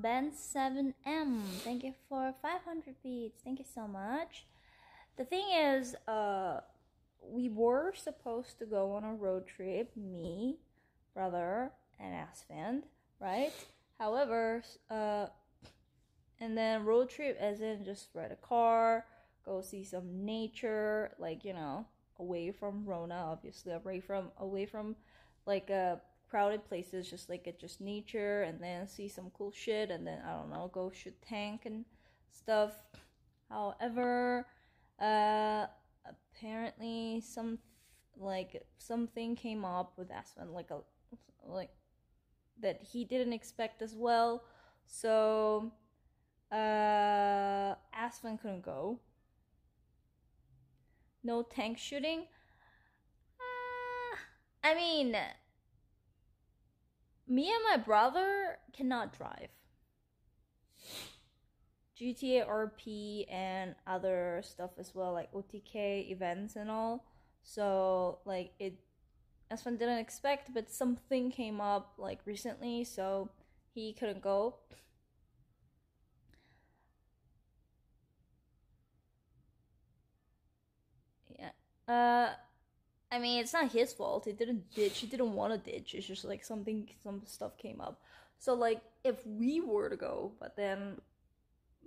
Ben 7M, thank you for 500 beats. Thank you so much. The thing is, uh, we were supposed to go on a road trip, me, brother, and Esfand, right? However, uh, and then road trip as in just rent a car, go see some nature, like you know, away from Rona, obviously, away from away from like uh crowded places, just like it just nature, and then see some cool shit, and then I don't know, go shoot tank and stuff. However, uh, apparently some like something came up with Esfand, like a like that he didn't expect as well. So uh, Esfand couldn't go. No tank shooting. Uh, I mean, me and my brother cannot drive. GTA RP and other stuff as well, like OTK events and all. So like it, Esfand didn't expect, but something came up like recently, so he couldn't go. Yeah. Uh, I mean, it's not his fault. He didn't ditch. He didn't want to ditch. It's just like something, some stuff came up. So like, if we were to go, but then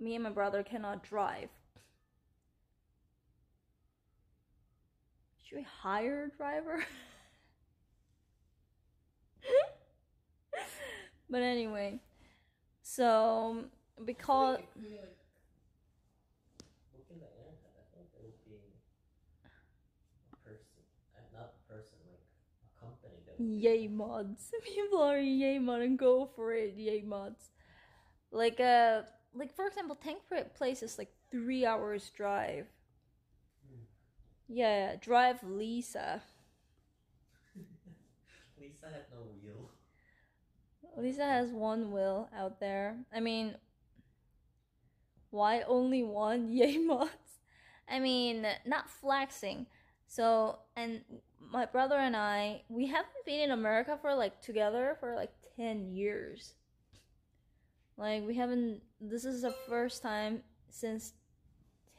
me and my brother cannot drive. Should we hire a driver? but anyway, so because Look in the internet. I think there would be a person, uh, not a person, like a company that would yay mods. People are yay mod and go for it, yay mods. Like uh like for example, Tank Place is like three hours drive. Yeah, drive Lisa. Lisa had no wheel. Lisa has one wheel out there. I mean, why only one? Yay mods. I mean, not flexing. So, and my brother and I, we haven't been in America for like together for like 10 years. Like, we haven't, this is the first time since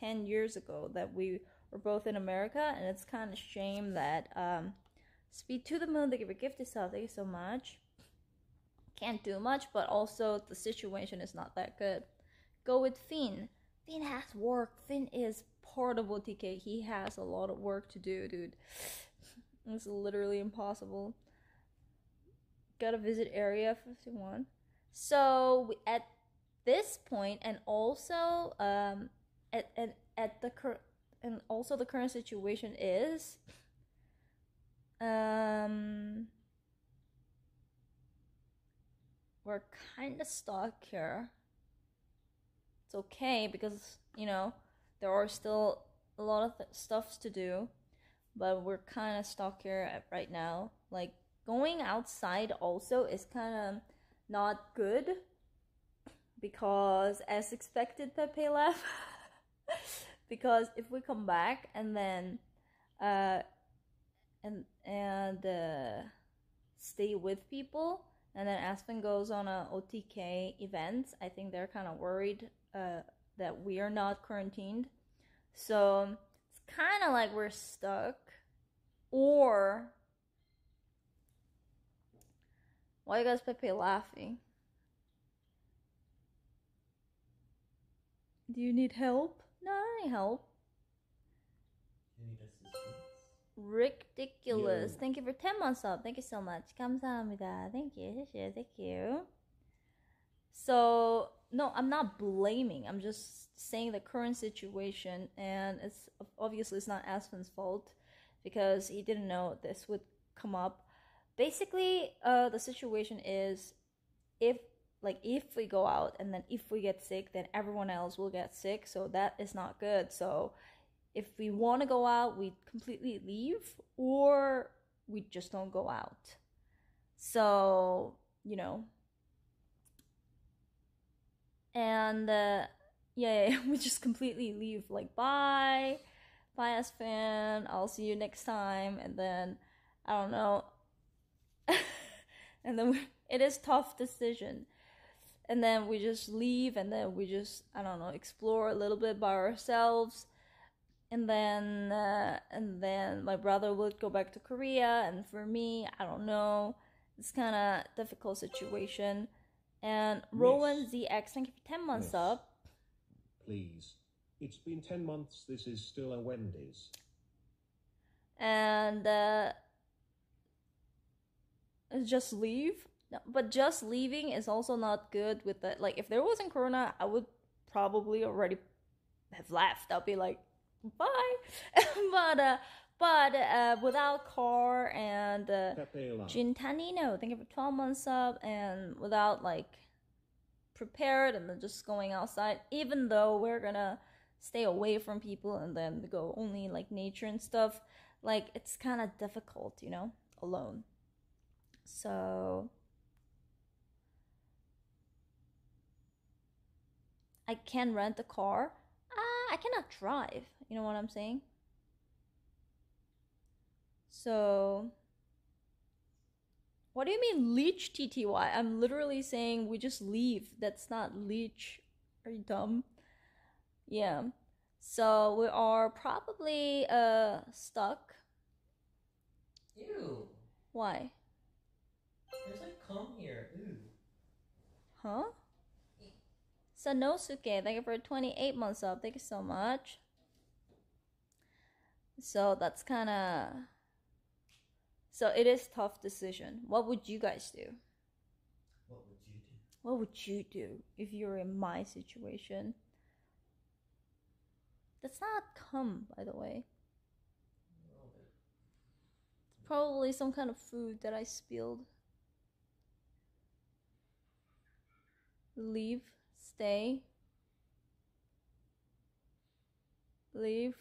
10 years ago that we were both in America, and it's kind of a shame that, um, Speed to the Moon, they give a gift yourself. Thank you so much can't do much, but also the situation is not that good. Go with Finn. Finn has work. Finn is portable TK. He has a lot of work to do, dude. It's literally impossible. Gotta visit Area 51. So at this point, and also um, at at at the current and also the current situation is um we're kind of stuck here. It's okay because, you know, there are still a lot of th- stuffs to do, but we're kind of stuck here at, right now. Like, going outside also is kind of not good because, as expected, Pepe left. because if we come back and then, uh, and, and, uh, stay with people, and then Esfand goes on a OTK event. I think they're kind of worried uh, that we are not quarantined. So it's kind of like we're stuck. Or why you guys Pepe laughing? Do you need help? No, I need help. Ridiculous. Yo. Thank you for 10 months up. Thank you so much. 감사합니다. Thank you. Thank you. So, no, I'm not blaming. I'm just saying the current situation and it's obviously it's not Esfand's fault because he didn't know this would come up. Basically, uh the situation is if like if we go out and then if we get sick, then everyone else will get sick. So that is not good. So if we want to go out, we completely leave, or we just don't go out. So, you know. And uh, yeah, yeah, we just completely leave. Like, bye, bye, fan. I'll see you next time. And then, I don't know. and then we, it is tough decision. and then we just leave and then we just I don't know explore a little bit by ourselves and then uh, and then my brother would go back to Korea and for me I don't know it's kind of difficult situation and Rowan ZX thank you for 10 months Miss. up Please. It's been 10 months. This is still a Wendy's. and uh, just leave. No, But just leaving is also not good with the like. If there wasn't Corona, I would probably already have left. I'll be like, bye. but uh, but uh, without car and uh, Gintanino, thank you for twelve months up, and without like prepared and just going outside. Even though we're gonna stay away from people and then go only like nature and stuff, like it's kind of difficult, you know, alone. So I can rent a car. Uh, I cannot drive. You know what I'm saying? So what do you mean leech TTY? I'm literally saying we just leave. That's not leech. Are you dumb? Yeah. So we are probably uh stuck. Ew. Why? There's like cum here. Ooh. Huh? Sanosuke, thank you for 28 months up. Thank you so much. So that's kind of. So it is tough decision. What would you guys do? What would you do? What would you do if you were in my situation? That's not cum, by the way. But Probably some kind of food that I spilled. Leave, stay. Leave.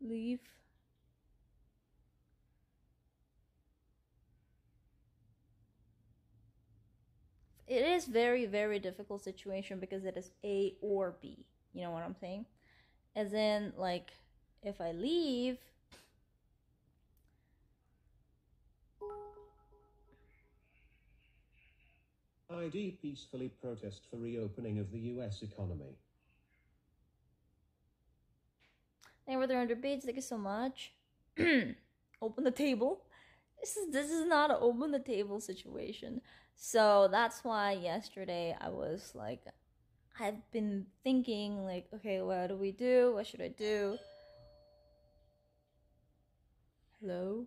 Leave. It is very very difficult situation because it is A or B. You know what I'm saying? As in like if I leave ID peacefully protest for reopening of the US economy. Thank you for 300 beats. Thank you so much. open the table. This is this is not an open the table situation. So that's why yesterday I was like, I've been thinking like, okay, what do we do? What should I do? Hello.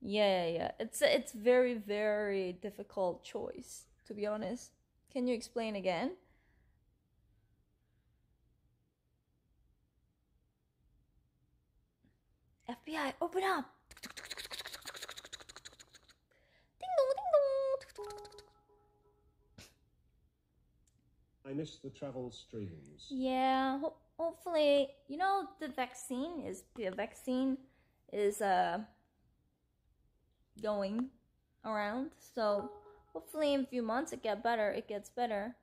Yeah, yeah, yeah. It's a, it's very very difficult choice to be honest. Can you explain again? FBI, open up! I miss the travel streams. Yeah, ho hopefully, you know, the vaccine is the vaccine is uh going around. So hopefully, in a few months, it get better. It gets better.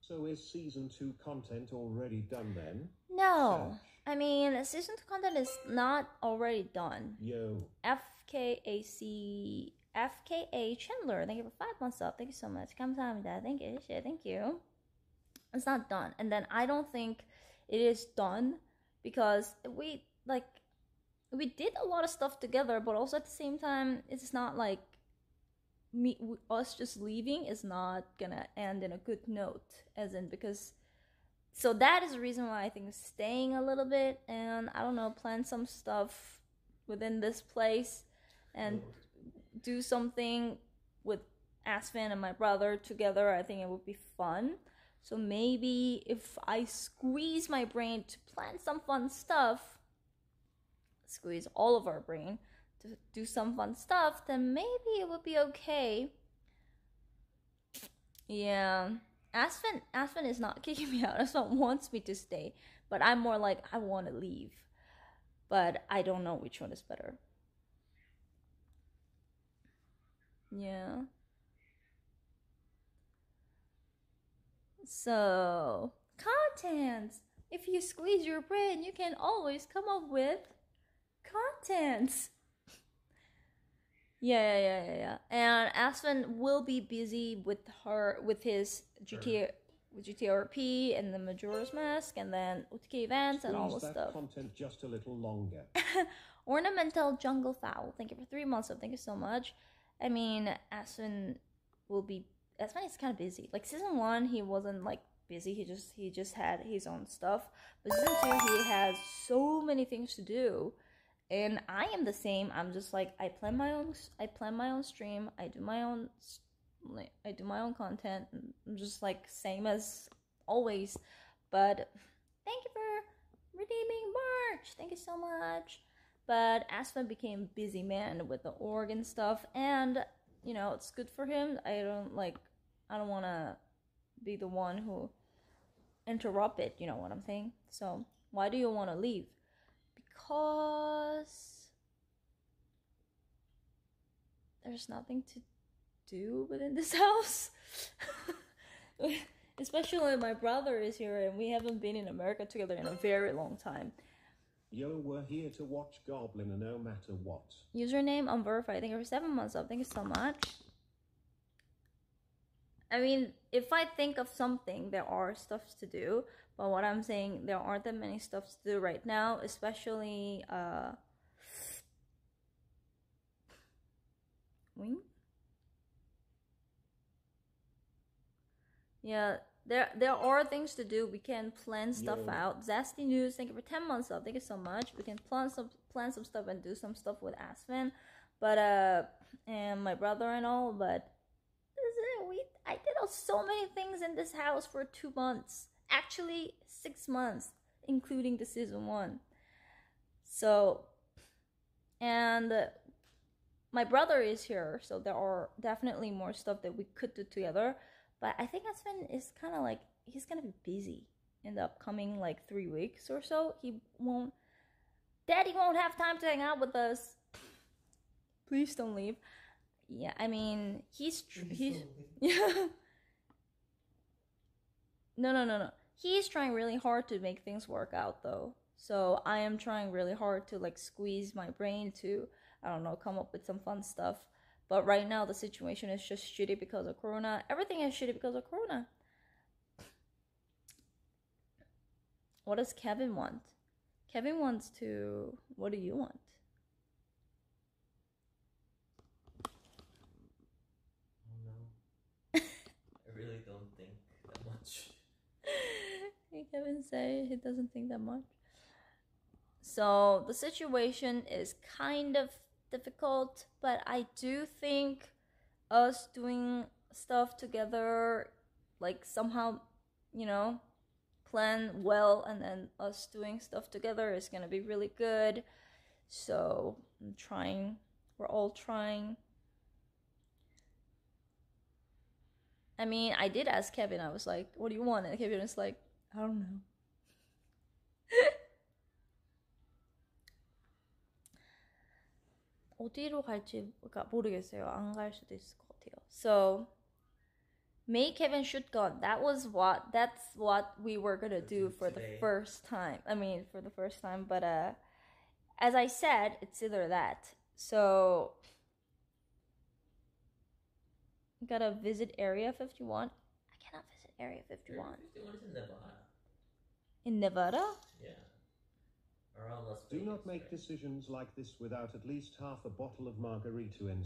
So is season two content already done then? No, I mean season two content is not already done. Yo. FKAC FKA Chandler. Thank you for five months up. Thank you so much. Come Thank you. Thank you. It's not done. And then I don't think it is done because we like we did a lot of stuff together, but also at the same time, it's not like me us just leaving is not gonna end in a good note, as in because. So that is the reason why I think staying a little bit and I don't know, plan some stuff within this place and do something with Esfand and my brother together. I think it would be fun. So maybe if I squeeze my brain to plan some fun stuff, squeeze all of our brain to do some fun stuff, then maybe it would be okay. Yeah. Esfand Esfand is not kicking me out. Esfand wants me to stay, but I'm more like I want to leave. But I don't know which one is better. Yeah. So, contents. If you squeeze your brain, you can always come up with contents. Yeah, yeah, yeah, yeah, yeah. And Esfand will be busy with her with his GTA with GTRP and the Majora's Mask and then OTK events and all this stuff. content just a little longer. Ornamental Jungle Fowl. Thank you for three months. So thank you so much. I mean, Esfand will be. Esfand is kind of busy. Like season one, he wasn't like busy. He just he just had his own stuff. But season two, he has so many things to do, and I am the same. I'm just like I plan my own. I plan my own stream. I do my own. I do my own content. I'm just like same as always. But thank you for redeeming March. Thank you so much. But Esfand became busy man with the organ stuff, and you know it's good for him. I don't like. I don't want to be the one who interrupt it. You know what I'm saying? So why do you want to leave? Because there's nothing to do within this house. Especially my brother is here and we haven't been in America together in a very long time. Yo, we're here to watch Goblin no matter what. Username unverified. Thank you for seven months up. Thank you so much. I mean, if I think of something, there are stuffs to do. But what I'm saying, there aren't that many stuffs to do right now, especially uh Wing? Yeah, there there are things to do. We can plan stuff Yo. out. Zasty News, thank you for ten months up. Thank you so much. We can plan some plan some stuff and do some stuff with Esfand, but uh, and my brother and all. But this is it. We So many things in this house for two months. Actually, six months, including the season one. So, and my brother is here, so there are definitely more stuff that we could do together. But I think Esfand is kind of like he's gonna be busy in the upcoming like three weeks or so. He won't. Daddy won't have time to hang out with us. Please don't leave. Yeah, I mean he's tr- he's yeah. No, no, no, no. He's trying really hard to make things work out though. So I am trying really hard to like squeeze my brain to I don't know, come up with some fun stuff. But right now the situation is just shitty because of corona. Everything is shitty because of corona. What does Kevin want? Kevin wants to what do you want? Oh no. I really don't think that much. Kevin say he doesn't think that much. So the situation is kind of difficult, but I do think us doing stuff together, like somehow, you know, plan well and then us doing stuff together is gonna be really good. So I'm trying. We're all trying. I mean, I did ask Kevin. I was like, "What do you want?" And Kevin was like, "I don't know." 어디로 갈지가 모르겠어요. 안 갈 수도 있을 것 같아요. So, make Kevin shoot gun. That was what. That's what we were gonna do for the Today. first time. I mean, for the first time. But uh, as I said, it's either that. So, gotta visit Area 51. I cannot visit Area 51 51 is in Nevada. in Nevada. Yeah. Around Las Do not make right? decisions like this without at least half a bottle of margarita in